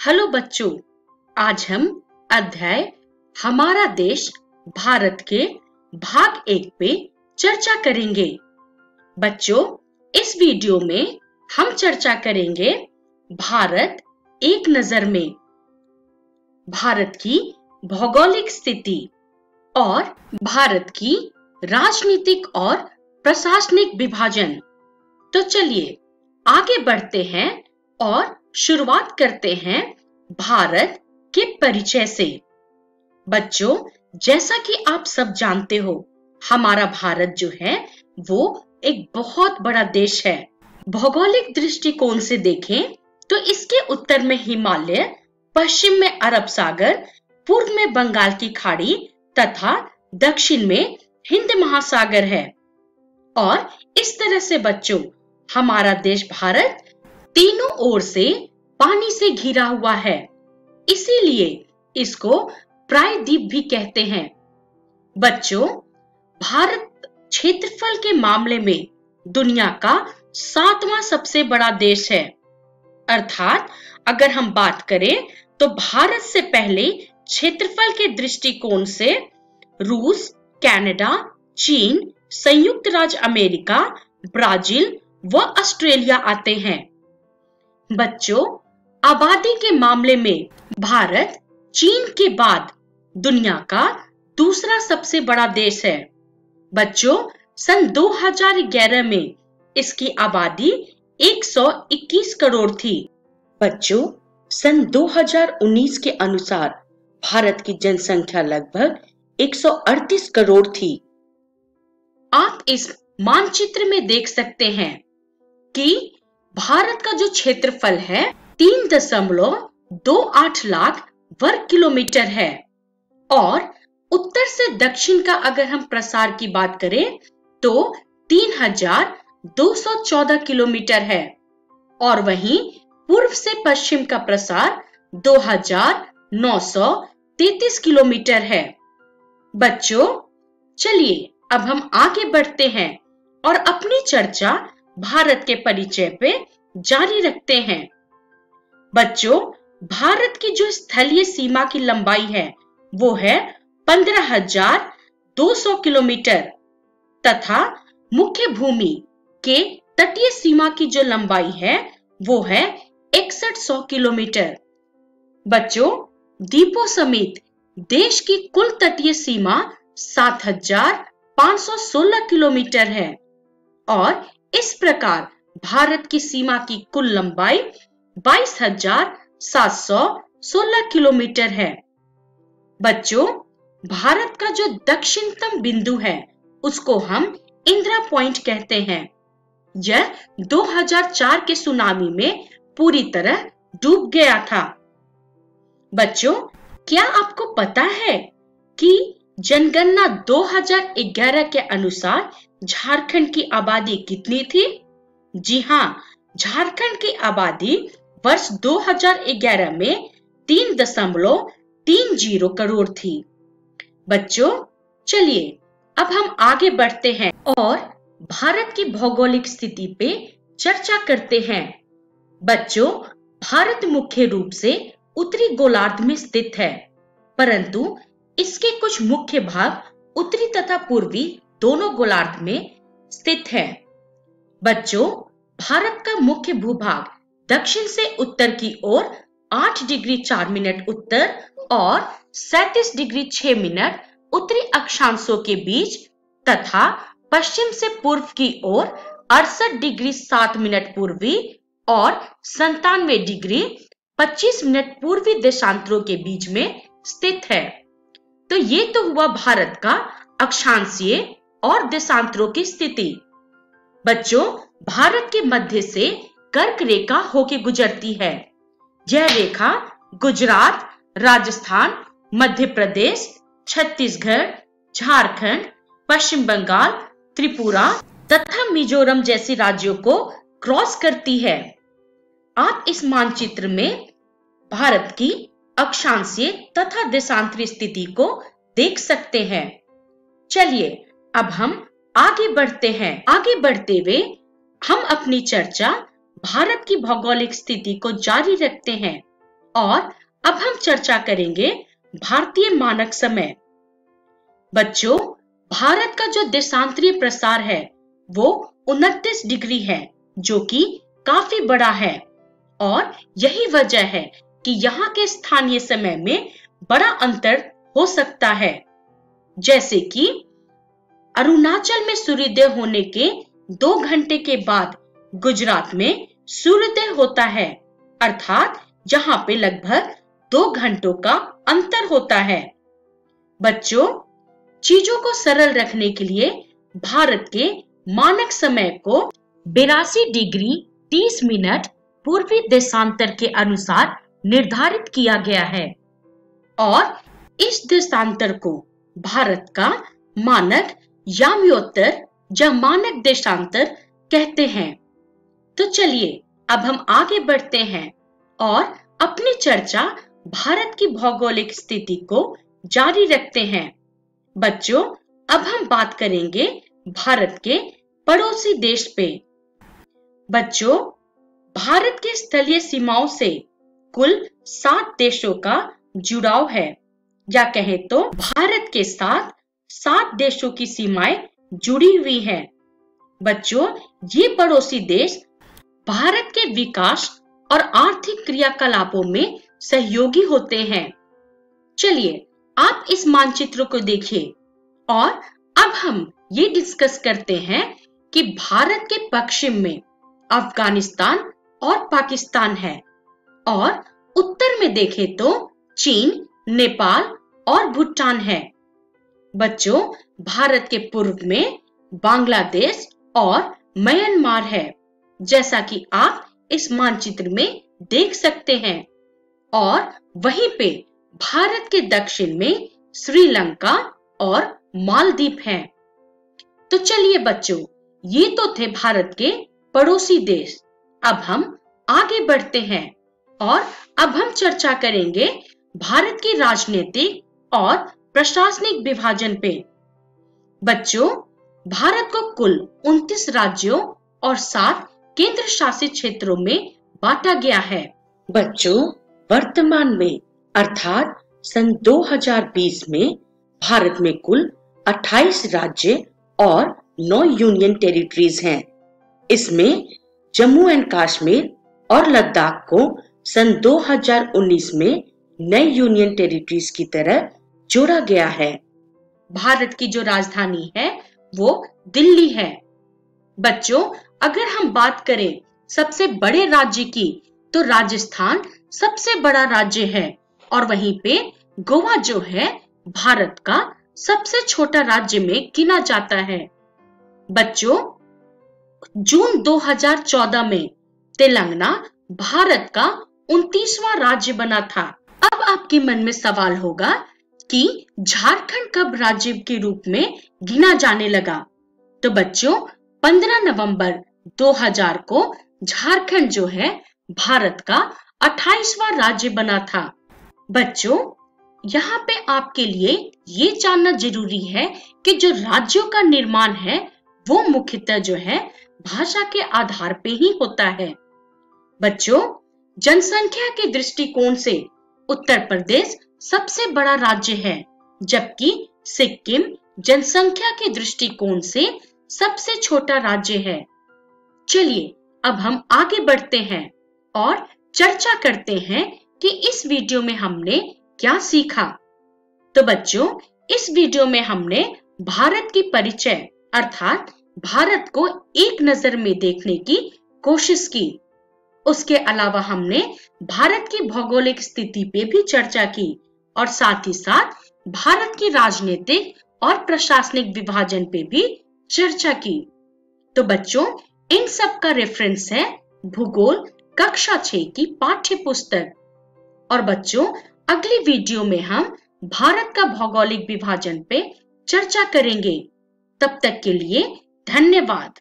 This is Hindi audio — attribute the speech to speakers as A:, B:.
A: हेलो बच्चों, आज हम अध्याय हमारा देश भारत के भाग एक पे चर्चा करेंगे। बच्चों, इस वीडियो में हम चर्चा करेंगे भारत एक नज़र में, भारत की भौगोलिक स्थिति और भारत की राजनीतिक और प्रशासनिक विभाजन। तो चलिए आगे बढ़ते हैं और शुरुआत करते हैं भारत के परिचय से। बच्चों, जैसा कि आप सब जानते हो, हमारा भारत जो है, वो एक बहुत बड़ा देश है। भौगोलिक दृष्टिकोण से देखें तो इसके उत्तर में हिमालय, पश्चिम में अरब सागर, पूर्व में बंगाल की खाड़ी तथा दक्षिण में हिंद महासागर है। और इस तरह से बच्चों, हमारा देश भारत तीनों ओर से पानी से घिरा हुआ है। इसीलिए इसको प्रायद्वीप भी कहते हैं। बच्चों भारत क्षेत्रफल के मामले में दुनिया का सातवां सबसे बड़ा देश है। अर्थात अगर हम बात करें तो भारत से पहले क्षेत्रफल के दृष्टिकोण से रूस कनाडा, चीन संयुक्त राज्य अमेरिका ब्राज़ील व ऑस्ट्रेलिया आते हैं। बच्चों, आबादी के मामले में भारत चीन के बाद दुनिया का दूसरा सबसे बड़ा देश है। बच्चों, सन 2011 में इसकी आबादी 121 करोड़ थी। बच्चों, सन 2019 के अनुसार भारत की जनसंख्या लगभग 138 करोड़ थी। आप इस मानचित्र में देख सकते हैं कि भारत का जो क्षेत्रफल है, तीन दशमलव दो आठ लाख वर्ग किलोमीटर है। और उत्तर से दक्षिण का अगर हम प्रसार की बात करें तो तीन हज़ार दो सौ चौदह किलोमीटर है। और वहीं पूर्व से पश्चिम का प्रसार दो हज़ार नौ सौ तैतीस किलोमीटर है। बच्चों, चलिए अब हम आगे बढ़ते हैं और अपनी चर्चा भारत के परिचय पे जारी रखते हैं। बच्चों, भारत की जो स्थलीय सीमा की लंबाई है, वो है पंद्रह हज़ार दो सौ किलोमीटर तथा मुख्य भूमि के तटीय सीमा की जो लंबाई है, वो है इकसठ सौ किलोमीटर। बच्चों, द्वीपों समेत देश की कुल तटीय सीमा सात हज़ार पाँच सौ सोलह किलोमीटर है और इस प्रकार भारत की सीमा की कुल लंबाई बाईस हज़ार सात सौ सोलह किलोमीटर है। बच्चों, भारत का जो दक्षिणतम बिंदु है, उसको हम इंदिरा पॉइंट कहते हैं। यह 2004 के सुनामी में पूरी तरह डूब गया था। बच्चों, क्या आपको पता है कि जनगणना 2011 के अनुसार झारखंड की आबादी कितनी थी? जी हाँ झारखंड की आबादी वर्ष 2011 में तीन दशमलव तीन ज़ीरो करोड़ थी। बच्चों, चलिए, अब हम आगे बढ़ते हैं और भारत की भौगोलिक स्थिति पे चर्चा करते हैं। बच्चों, भारत मुख्य रूप से उत्तरी गोलार्ध में स्थित है, परंतु इसके कुछ मुख्य भाग उत्तरी तथा पूर्वी दोनों गोलार्ध में स्थित है। बच्चों, भारत का मुख्य भूभाग दक्षिण से उत्तर की ओर 8 डिग्री 4 मिनट उत्तर और 37 डिग्री 6 मिनट उत्तरी अक्षांशों के बीच तथा पश्चिम से पूर्व की ओर अड़सठ डिग्री 7 मिनट पूर्वी और संतानवे डिग्री 25 मिनट पूर्वी देशांतरों के बीच में स्थित है। तो ये तो हुआ भारत का अक्षांशीय और देशांतरों की स्थिति। बच्चों, भारत के मध्य से कर्क रेखा होके गुजरती है। यह रेखा गुजरात, राजस्थान, मध्य प्रदेश, छत्तीसगढ़, झारखंड, पश्चिम बंगाल, त्रिपुरा तथा मिजोरम जैसे राज्यों को क्रॉस करती है। आप इस मानचित्र में भारत की अक्षांशीय तथा देशांतरी स्थिति को देख सकते हैं। चलिए, अब हम आगे बढ़ते हैं। आगे बढ़ते हुए हम अपनी चर्चा भारत की भौगोलिक स्थिति को जारी रखते हैं और अब हम चर्चा करेंगे भारतीय मानक समय। बच्चों, भारत का जो देशांतरीय प्रसार है, वो उनतीस डिग्री है, जो कि काफ़ी बड़ा है। और यही वजह है कि यहाँ के स्थानीय समय में बड़ा अंतर हो सकता है। जैसे कि अरुणाचल में सूर्योदय होने के दो घंटे के बाद गुजरात में सूर्योदय होता है, अर्थात जहाँ पे लगभग दो घंटों का अंतर होता है। बच्चों, चीज़ों को सरल रखने के लिए भारत के मानक समय को बिरासी डिग्री 30 मिनट पूर्वी देशांतर के अनुसार निर्धारित किया गया है और इस देशांतर को भारत का मानक याम्योत्तर या मानक देशांतर कहते हैं। तो चलिए, अब हम आगे बढ़ते हैं और अपनी चर्चा भारत की भौगोलिक स्थिति को जारी रखते हैं। बच्चों, अब हम बात करेंगे भारत के पड़ोसी देश पे। बच्चों, भारत के स्थलीय सीमाओं से कुल सात देशों का जुड़ाव है। या कहें तो भारत के साथ सात देशों की सीमाएँ जुड़ी हुई हैं। बच्चों, ये पड़ोसी देश भारत के विकास और आर्थिक क्रियाकलापों में सहयोगी होते हैं चलिए, आप इस मानचित्र को देखिए और अब हम ये डिस्कस करते हैं कि भारत के पश्चिम में अफ़गानिस्तान और पाकिस्तान है और उत्तर में देखें तो चीन, नेपाल और भूटान है बच्चों, भारत के पूर्व में बांग्लादेश और म्यांमार है, जैसा कि आप इस मानचित्र में देख सकते हैं और वहीं पे भारत के दक्षिण में श्रीलंका और मालदीप हैं। तो चलिए बच्चों, ये तो थे भारत के पड़ोसी देश अब हम आगे बढ़ते हैं और अब हम चर्चा करेंगे भारत की राजनीतिक और प्रशासनिक विभाजन पे बच्चों, भारत को कुल 29 राज्यों और सात केंद्र शासित क्षेत्रों में बांटा गया है बच्चों, वर्तमान में, अर्थात सन 2020 में, भारत में कुल 28 राज्य और 9 यूनियन टेरिटरीज हैं। इसमें जम्मू एंड कश्मीर और लद्दाख को सन 2019 में नए यूनियन टेरिटरीज की तरह जोड़ा गया है। भारत की जो राजधानी है, वो दिल्ली है। बच्चों, अगर हम बात करें सबसे बड़े राज्य की तो राजस्थान सबसे बड़ा राज्य है और वहीं पे गोवा जो है, भारत का सबसे छोटा राज्य में गिना जाता है। बच्चों, जून 2014 में तेलंगाना भारत का उनतीसवां राज्य बना था। अब आपके मन में सवाल होगा कि झारखंड कब राज्य के रूप में गिना जाने लगा। तो बच्चों 15 नवंबर 2000 को झारखंड जो है, भारत का 28वां राज्य बना था। बच्चों, यहाँ पे आपके लिए ये जानना ज़रूरी है कि जो राज्यों का निर्माण है, वो मुख्यतः जो है, भाषा के आधार पे ही होता है। बच्चों, जनसंख्या के दृष्टिकोण से उत्तर प्रदेश सबसे बड़ा राज्य है, जबकि सिक्किम जनसंख्या के दृष्टिकोण से सबसे छोटा राज्य है। चलिए, अब हम आगे बढ़ते हैं और चर्चा करते हैं कि इस वीडियो में हमने क्या सीखा। तो बच्चों, इस वीडियो में हमने भारत की परिचय, अर्थात भारत को एक नज़र में देखने की कोशिश की। उसके अलावा हमने भारत की भौगोलिक स्थिति पे भी चर्चा की। और साथ ही साथ भारत की राजनीतिक और प्रशासनिक विभाजन पे भी चर्चा की। तो बच्चों, इन सब का रेफरेंस है भूगोल कक्षा छ की पाठ्य पुस्तक और बच्चों, अगली वीडियो में हम भारत का भौगोलिक विभाजन पे चर्चा करेंगे। तब तक के लिए धन्यवाद।